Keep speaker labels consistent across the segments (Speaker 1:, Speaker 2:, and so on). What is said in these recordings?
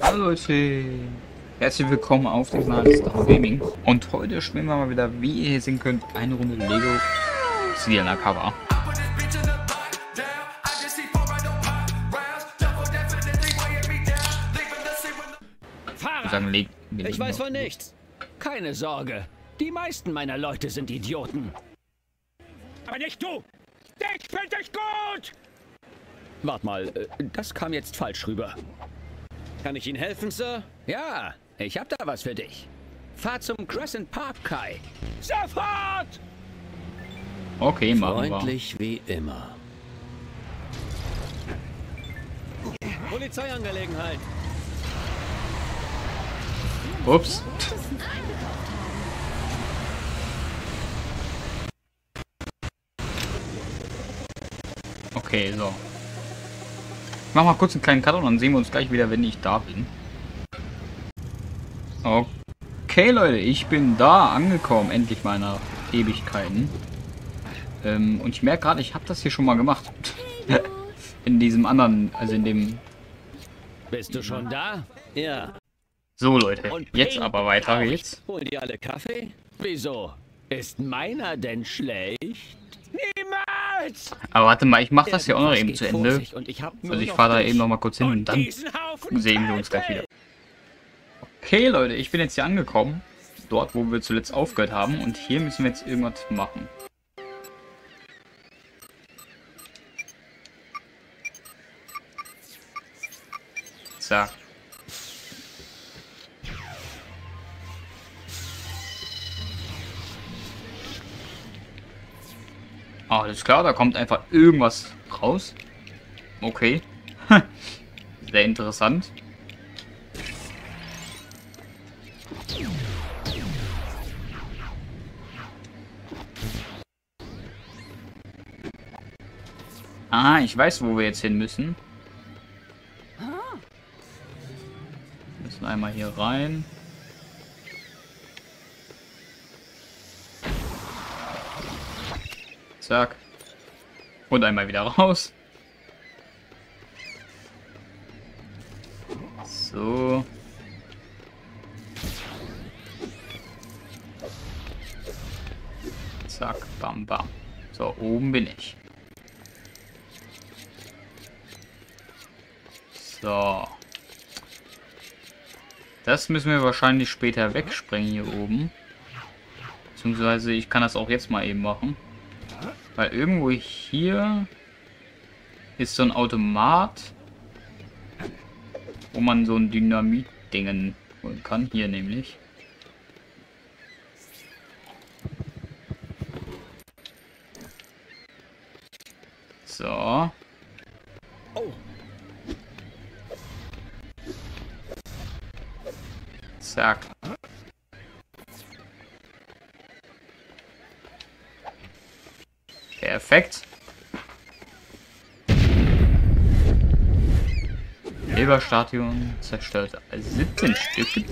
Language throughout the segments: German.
Speaker 1: Hallo Leute, herzlich willkommen auf dem Kanal Star Gaming und heute spielen wir mal wieder, wie ihr hier sehen könnt, eine Runde Lego Undercover. Ich, sagen, leg,
Speaker 2: ich weiß von nichts. Keine Sorge. Die meisten meiner Leute sind Idioten. Aber nicht du! Ich bin dich gut! Wart mal, äh, das kam jetzt falsch rüber. Kann ich Ihnen helfen, Sir? Ja, ich hab da was für dich. Fahr zum Crescent Park, Kai. Sofort!
Speaker 1: Okay, machen
Speaker 2: Freundlich wir. wie immer. Polizeiangelegenheit.
Speaker 1: Ups. Okay, so. Ich mach mal kurz einen kleinen Cut und dann sehen wir uns gleich wieder, wenn ich da bin. Okay, Leute, ich bin da angekommen, endlich meiner Ewigkeiten. Ähm, und ich merke gerade, ich habe das hier schon mal gemacht. in diesem anderen, also in dem...
Speaker 2: Bist du schon da? Ja.
Speaker 1: So, Leute, jetzt aber weiter geht's.
Speaker 2: Holen die alle Kaffee? Wieso? Ist meiner denn schlecht?
Speaker 1: Niemals! Aber warte mal, ich mach das ja auch noch eben zu Ende. Ich also ich fahre da eben noch mal kurz hin und dann sehen wir uns gleich wieder. Okay, Leute, ich bin jetzt hier angekommen. Dort, wo wir zuletzt aufgehört haben. Und hier müssen wir jetzt irgendwas machen. Zack. Alles klar, da kommt einfach irgendwas raus. Okay. Sehr interessant. Ah, ich weiß, wo wir jetzt hin müssen. Wir müssen einmal hier rein. Zack. Und einmal wieder raus. So. Zack, bam, bam. So, oben bin ich. So. Das müssen wir wahrscheinlich später wegsprengen hier oben. Beziehungsweise ich kann das auch jetzt mal eben machen. Weil irgendwo hier ist so ein Automat, wo man so ein Dynamit-Dingen holen kann. Hier nämlich. So. Zack. Perfekt. Silberstadion zerstört. 17 Stück.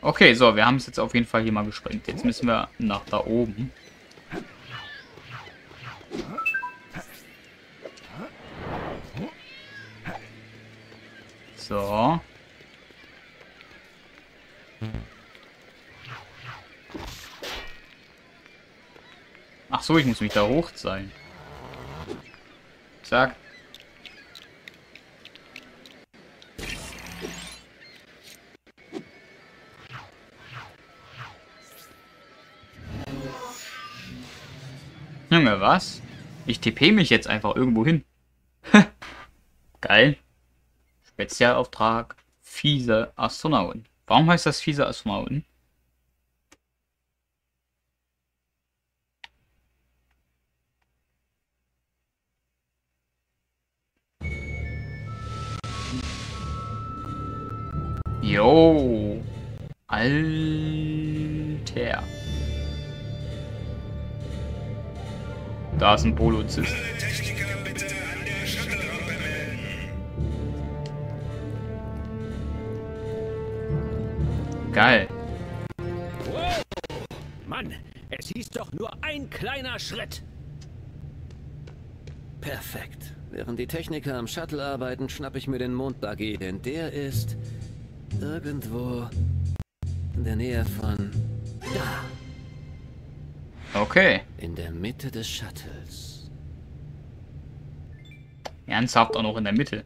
Speaker 1: Okay, so, wir haben es jetzt auf jeden Fall hier mal gesprengt. Jetzt müssen wir nach da oben. So, ich muss mich da hoch sein. Zack. Junge, was? Ich TP mich jetzt einfach irgendwo hin. Geil. Spezialauftrag. Fiese Astronauten. Warum heißt das fiese Astronauten? Ist ein Polizist. Geil.
Speaker 2: Wow. Mann, es hieß doch nur ein kleiner Schritt.
Speaker 3: Perfekt. Während die Techniker am Shuttle arbeiten, schnappe ich mir den Mondbuggy, denn der ist irgendwo in der Nähe von.
Speaker 1: Okay.
Speaker 3: In der Mitte des Shuttles.
Speaker 1: Ernsthaft auch noch in der Mitte.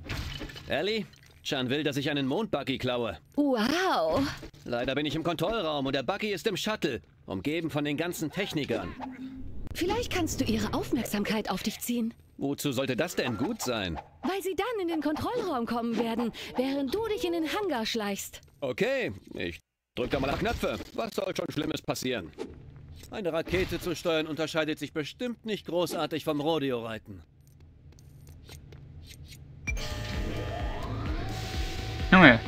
Speaker 3: Ellie, Chan will, dass ich einen Mondbuggy klaue.
Speaker 4: Wow.
Speaker 3: Leider bin ich im Kontrollraum und der Buggy ist im Shuttle, umgeben von den ganzen Technikern.
Speaker 4: Vielleicht kannst du ihre Aufmerksamkeit auf dich ziehen.
Speaker 3: Wozu sollte das denn gut sein?
Speaker 4: Weil sie dann in den Kontrollraum kommen werden, während du dich in den Hangar schleichst.
Speaker 3: Okay, ich drücke mal auf Knöpfe. Was soll schon Schlimmes passieren? Eine Rakete zu steuern unterscheidet sich bestimmt nicht großartig vom Rodeo-Reiten.
Speaker 1: Junge.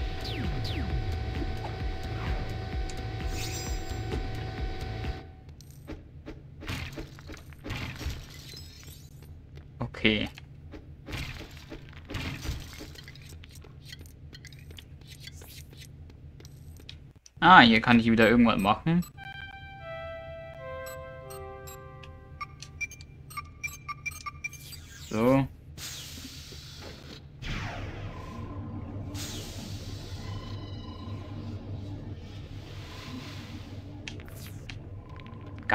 Speaker 1: Okay. Ah, hier kann ich wieder irgendwas machen.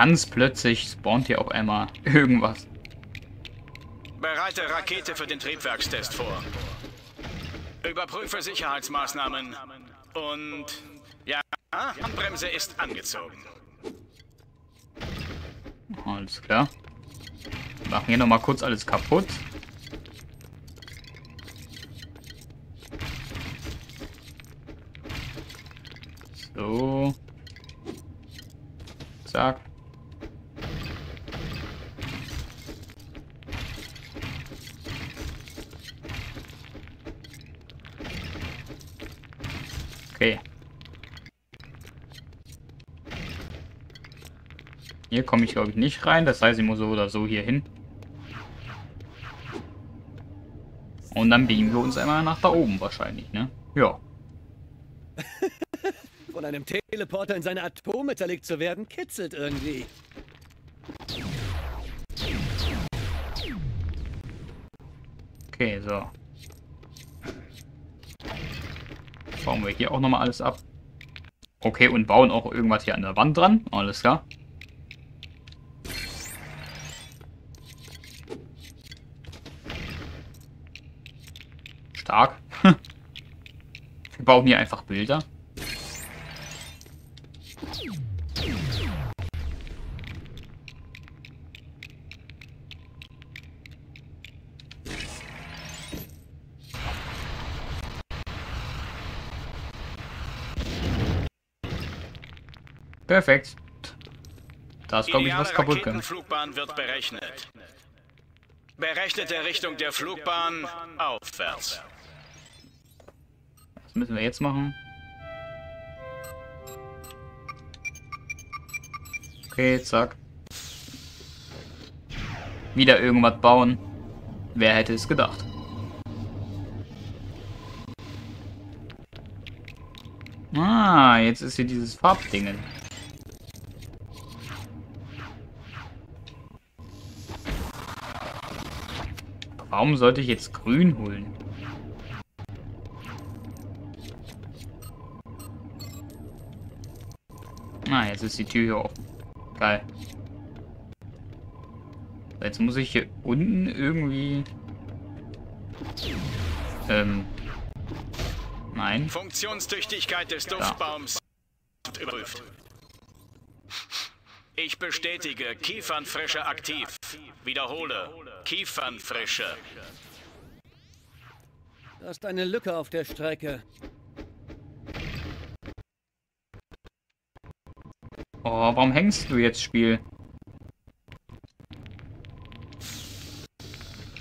Speaker 1: Ganz plötzlich spawnt hier auf einmal irgendwas.
Speaker 5: Bereite Rakete für den Triebwerkstest vor. Überprüfe Sicherheitsmaßnahmen und ja, Handbremse ist angezogen.
Speaker 1: Alles klar. Machen hier nochmal kurz alles kaputt. So. Zack. Okay. Hier komme ich, glaube ich, nicht rein. Das heißt, ich muss so oder so hier hin. Und dann biegen wir uns einmal nach da oben wahrscheinlich, ne? Ja.
Speaker 3: Von einem Teleporter in seine Atome zerlegt zu werden, kitzelt irgendwie.
Speaker 1: Okay, so. Bauen wir hier auch nochmal alles ab. Okay, und bauen auch irgendwas hier an der Wand dran. Alles klar. Stark. Wir bauen hier einfach Bilder. Perfekt. Da ist, glaube ich, was kaputt gegangen.
Speaker 5: Flugbahn wird berechnet. Berechnete Richtung der Flugbahn aufwärts.
Speaker 1: Was müssen wir jetzt machen? Okay, zack. Wieder irgendwas bauen. Wer hätte es gedacht? Ah, jetzt ist hier dieses Farbdingen. Warum sollte ich jetzt grün holen? Ah, jetzt ist die Tür hier offen. Geil. Jetzt muss ich hier unten irgendwie... Ähm... Nein.
Speaker 5: Funktionstüchtigkeit des Duftbaums überprüft. Ich bestätige, Kiefernfrische aktiv. Wiederhole, Kiefernfrische.
Speaker 3: Da ist eine Lücke auf der Strecke.
Speaker 1: Oh, warum hängst du jetzt, Spiel?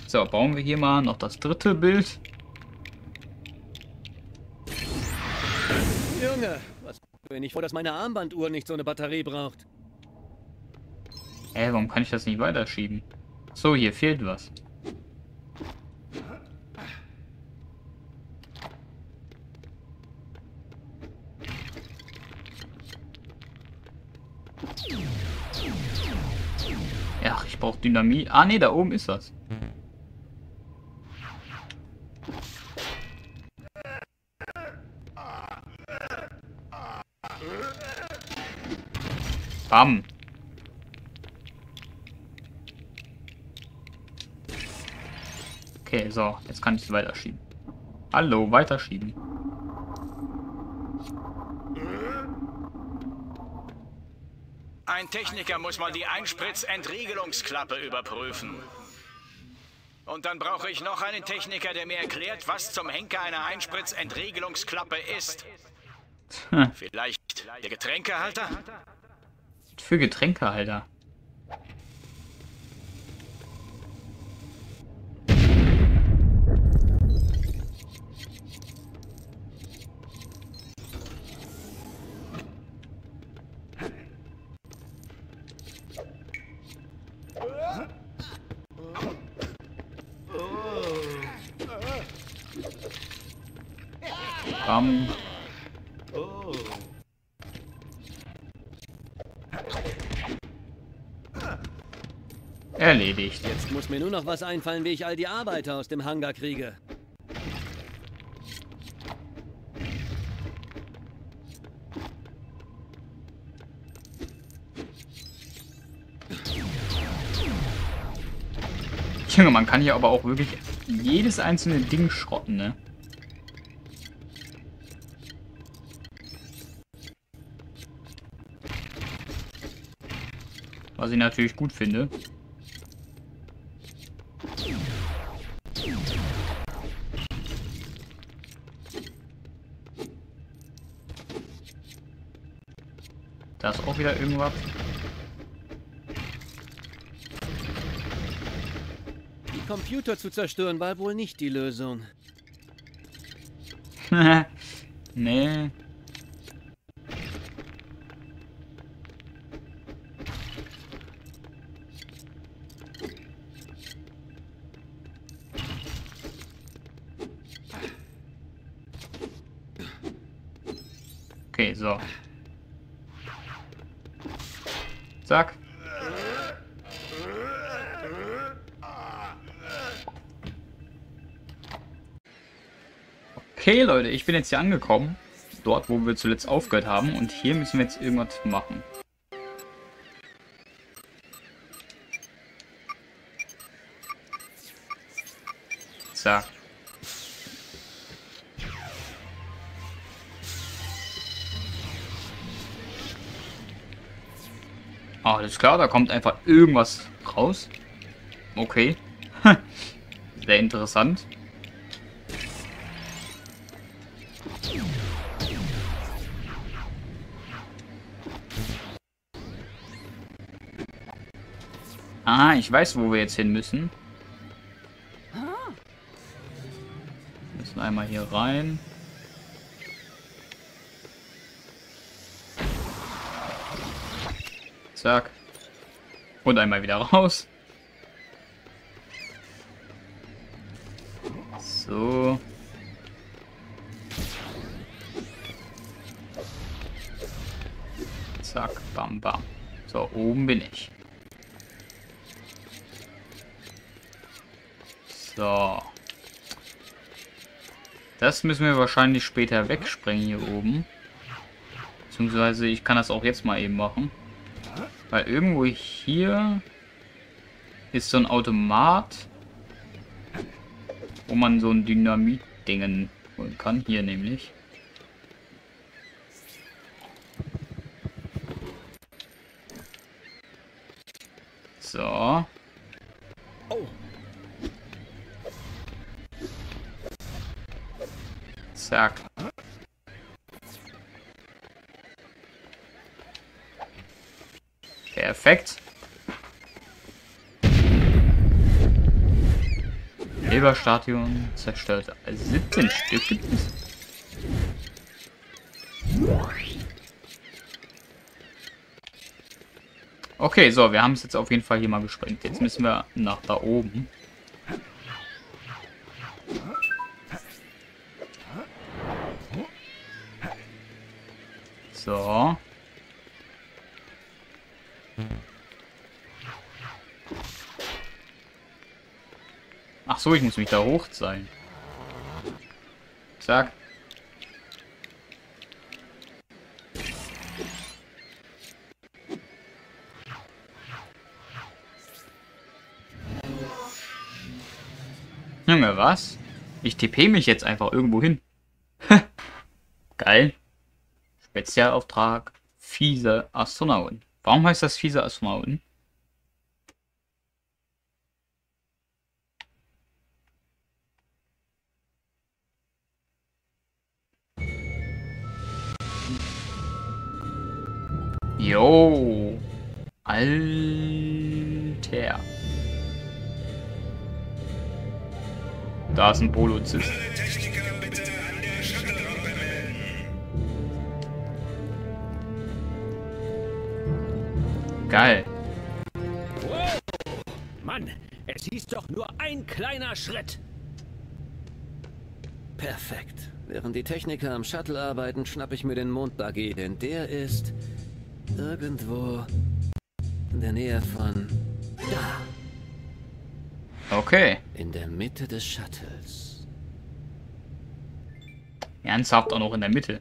Speaker 1: So, bauen wir hier mal noch das dritte Bild.
Speaker 3: Junge, was bin ich froh, dass meine Armbanduhr nicht so eine Batterie braucht.
Speaker 1: Hä, warum kann ich das nicht weiterschieben? So, hier fehlt was. Ja, ich brauche Dynamie. Ah, ne, da oben ist was. Bam. Okay, so, jetzt kann ich es weiterschieben. Hallo, weiterschieben.
Speaker 5: Ein Techniker muss mal die Einspritzentriegelungsklappe überprüfen. Und dann brauche ich noch einen Techniker, der mir erklärt, was zum Henker eine Einspritzentriegelungsklappe ist. Hm. Vielleicht der Getränkehalter?
Speaker 1: Für Getränkehalter. Bam. Erledigt.
Speaker 2: Jetzt muss mir nur noch was einfallen, wie ich all die Arbeiter aus dem Hangar kriege.
Speaker 1: Junge, man kann hier aber auch wirklich jedes einzelne Ding schrotten, ne? Was ich natürlich gut finde. Da ist auch wieder irgendwas.
Speaker 2: Die Computer zu zerstören war wohl nicht die Lösung.
Speaker 1: nee. Okay, so. Zack. Okay, Leute, ich bin jetzt hier angekommen. Dort, wo wir zuletzt aufgehört haben. Und hier müssen wir jetzt irgendwas machen. Zack. Alles klar, da kommt einfach irgendwas raus. Okay. Sehr interessant. Ah, ich weiß, wo wir jetzt hin müssen. Wir müssen einmal hier rein. Zack. Und einmal wieder raus. So. Zack, bam, bam. So, oben bin ich. So. Das müssen wir wahrscheinlich später wegsprengen hier oben. Beziehungsweise ich kann das auch jetzt mal eben machen. Weil irgendwo hier ist so ein Automat, wo man so ein Dynamit-Dingen holen kann. Hier nämlich. So. Zack. Perfekt. Leberstadion zerstört. 17 Stück gibt es. Okay, so, wir haben es jetzt auf jeden Fall hier mal gesprengt. Jetzt müssen wir nach da oben. So. so, ich muss mich da hoch sein. Zack. Junge, was? Ich TP mich jetzt einfach irgendwo hin. Geil. Spezialauftrag. Fiese Astronauten. Warum heißt das fiese Astronauten? Jo. Alter. Da ist ein Polizist. Geil.
Speaker 2: Wow. Mann, es hieß doch nur ein kleiner Schritt.
Speaker 3: Perfekt. Während die Techniker am Shuttle arbeiten, schnapp ich mir den Mondbuggy, denn der ist irgendwo in der Nähe von da.
Speaker 1: Okay.
Speaker 3: In der Mitte des Shuttles.
Speaker 1: Ernsthaft auch noch in der Mitte.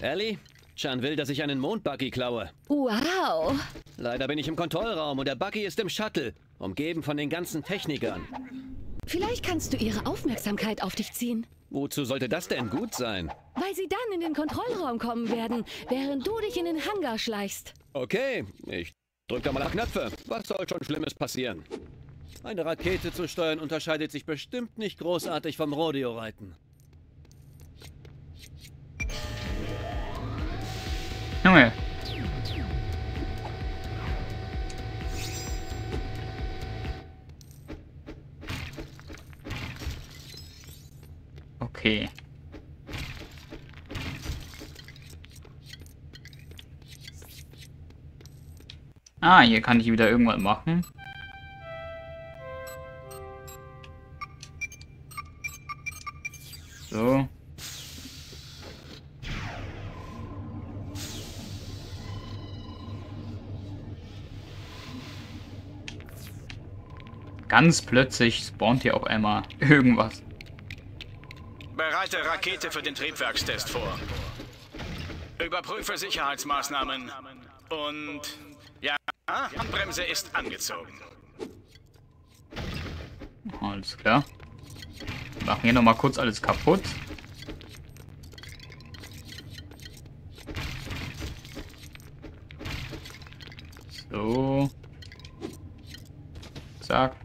Speaker 3: Ellie, Chan will, dass ich einen Mondbuggy klaue.
Speaker 4: Wow.
Speaker 3: Leider bin ich im Kontrollraum und der Buggy ist im Shuttle, umgeben von den ganzen Technikern.
Speaker 4: Vielleicht kannst du ihre Aufmerksamkeit auf dich ziehen.
Speaker 3: Wozu sollte das denn gut sein?
Speaker 4: Weil sie dann in den Kontrollraum kommen werden, während du dich in den Hangar schleichst.
Speaker 3: Okay, ich drück da mal auf Knöpfe. Was soll schon Schlimmes passieren? Eine Rakete zu steuern unterscheidet sich bestimmt nicht großartig vom Rodeo-Reiten.
Speaker 1: Okay. Ah, hier kann ich wieder irgendwas machen. So. Ganz plötzlich spawnt hier auf einmal irgendwas.
Speaker 5: Bereite Rakete für den Triebwerkstest vor. Überprüfe Sicherheitsmaßnahmen. Und ja, Handbremse ist angezogen.
Speaker 1: Alles klar. Machen hier nochmal kurz alles kaputt. So. Zack.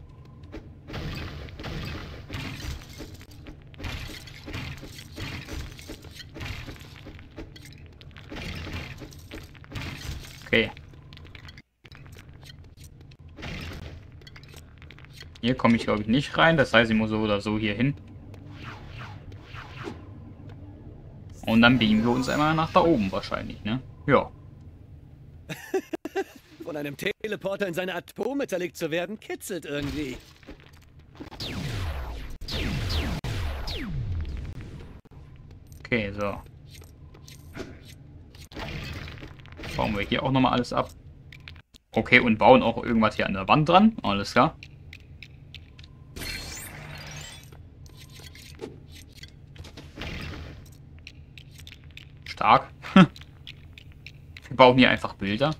Speaker 1: Hier komme ich, glaube ich, nicht rein. Das heißt, ich muss so oder so hier hin. Und dann beamen wir uns einmal nach da oben wahrscheinlich, ne? Ja.
Speaker 3: Von einem Teleporter in seine Atome zerlegt zu werden, kitzelt irgendwie.
Speaker 1: Okay, so. Bauen wir hier auch nochmal alles ab. Okay, und bauen auch irgendwas hier an der Wand dran. Alles klar. Stark. Wir bauen hier einfach Bilder.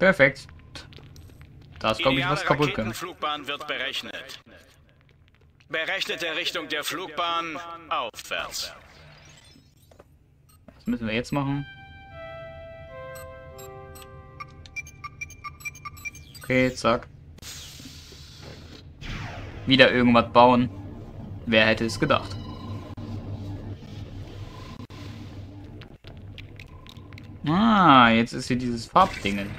Speaker 1: Perfekt. Da ist, glaube ich, was kaputt gegangen.
Speaker 5: Flugbahn wird berechnet. Berechnete Richtung der Flugbahn aufwärts
Speaker 1: müssen wir jetzt machen? Okay, zack. Wieder irgendwas bauen. Wer hätte es gedacht? Ah, jetzt ist hier dieses Farbdingen.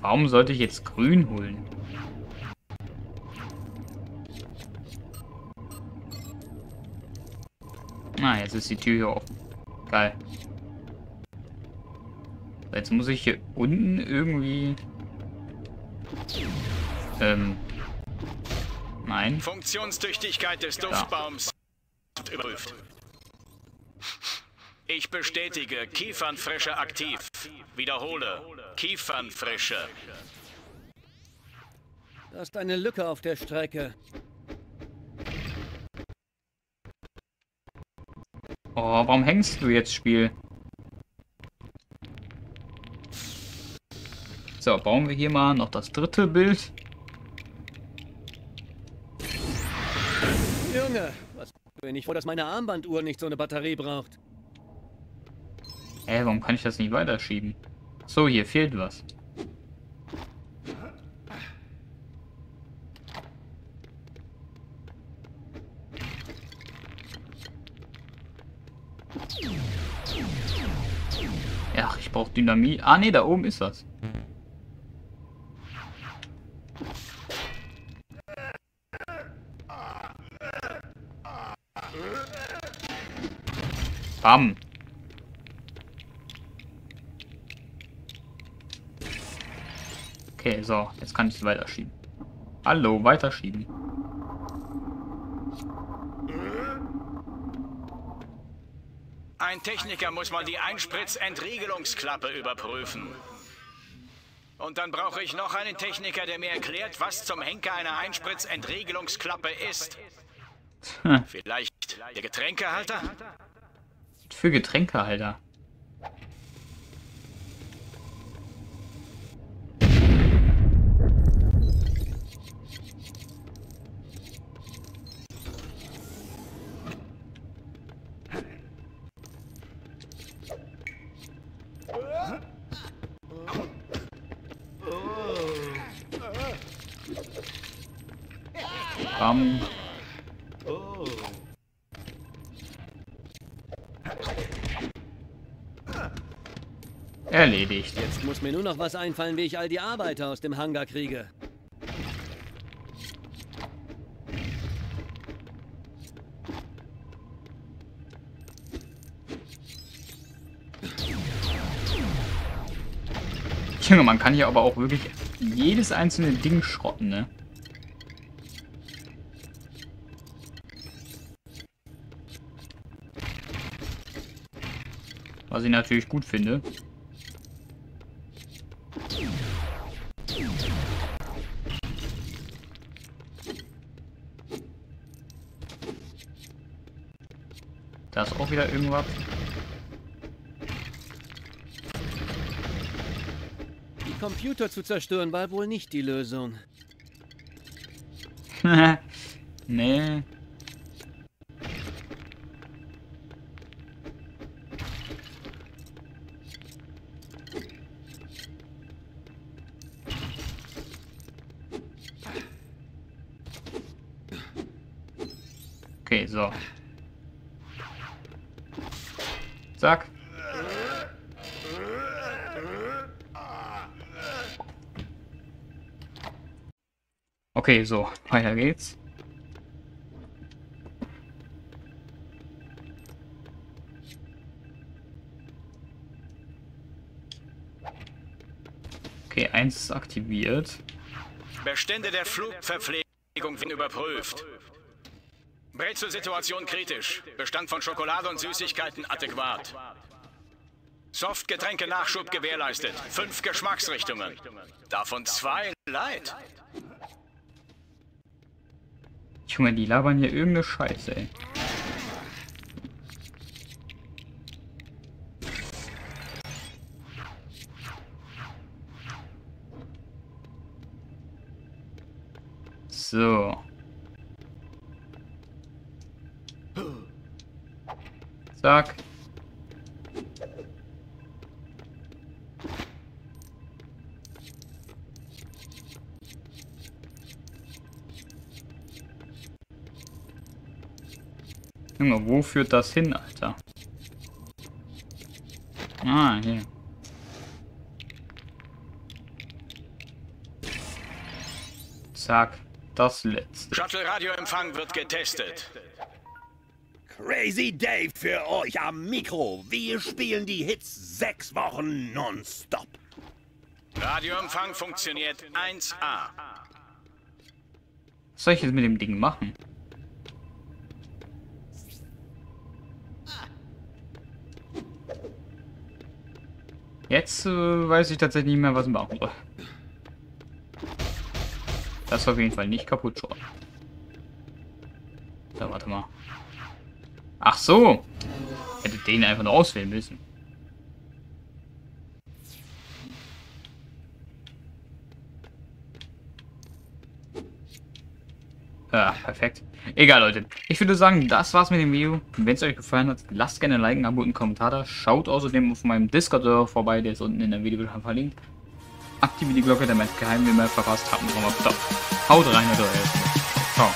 Speaker 1: Warum sollte ich jetzt grün holen? Ah, jetzt ist die Tür hier offen. Geil. Jetzt muss ich hier unten irgendwie... Ähm... Nein.
Speaker 5: Funktionstüchtigkeit des Duftbaums ja. überprüft. Ich bestätige, Kiefernfrische aktiv. Wiederhole, Kiefernfrische.
Speaker 3: Da ist eine Lücke auf der Strecke.
Speaker 1: Oh, warum hängst du jetzt, Spiel? So, bauen wir hier mal noch das dritte Bild.
Speaker 3: Junge, was bin ich froh, dass meine Armbanduhr nicht so eine Batterie braucht.
Speaker 1: Hä, warum kann ich das nicht weiterschieben? So, hier fehlt was. Brauche Dynamit. Ah, ne, da oben ist das. Bam. Okay, so, jetzt kann ich es weiterschieben. Hallo, weiterschieben.
Speaker 5: Ein Techniker muss mal die Einspritzentriegelungsklappe überprüfen. Und dann brauche ich noch einen Techniker, der mir erklärt, was zum Henker eine Einspritzentriegelungsklappe ist. Hm. Vielleicht der Getränkehalter?
Speaker 1: Für Getränkehalter. Bam. Erledigt.
Speaker 3: Jetzt muss mir nur noch was einfallen, wie ich all die Arbeiter aus dem Hangar kriege.
Speaker 1: Junge, man kann hier aber auch wirklich jedes einzelne Ding schrotten, ne? Was ich natürlich gut finde. Da ist auch wieder irgendwas.
Speaker 3: Die Computer zu zerstören war wohl nicht die Lösung.
Speaker 1: nee. So. Zack. Okay, so, weiter geht's. Okay, eins ist aktiviert.
Speaker 5: Bestände der Flugverpflegung werden überprüft. Brezel-Situation kritisch. Bestand von Schokolade und Süßigkeiten adäquat. Softgetränke-Nachschub gewährleistet. Fünf Geschmacksrichtungen. Davon zwei Light.
Speaker 1: Junge, die labern hier irgendeine Scheiße, ey. So. Zack. Junge, wo führt das hin, Alter? Ah, hier. Zack, das letzte.
Speaker 5: Shuttle-Radioempfang wird getestet.
Speaker 6: Crazy Dave für euch am Mikro. Wir spielen die Hits sechs Wochen nonstop.
Speaker 5: Radioempfang funktioniert 1A.
Speaker 1: Was soll ich jetzt mit dem Ding machen? Jetzt äh, weiß ich tatsächlich nicht mehr, was ich machen soll. Das ist auf jeden Fall nicht kaputt schon. So, warte mal. Ach so. Hätte den einfach nur auswählen müssen. Ja, perfekt. Egal, Leute. Ich würde sagen, das war's mit dem Video. Wenn es euch gefallen hat, lasst gerne ein Like, ein Abo und einen Kommentar da. Schaut außerdem auf meinem Discord-Server vorbei, der ist unten in der Videobeschreibung verlinkt. Aktiviert die Glocke, damit ihr keinen mehr verpasst habt. Haut rein, Leute. Ciao.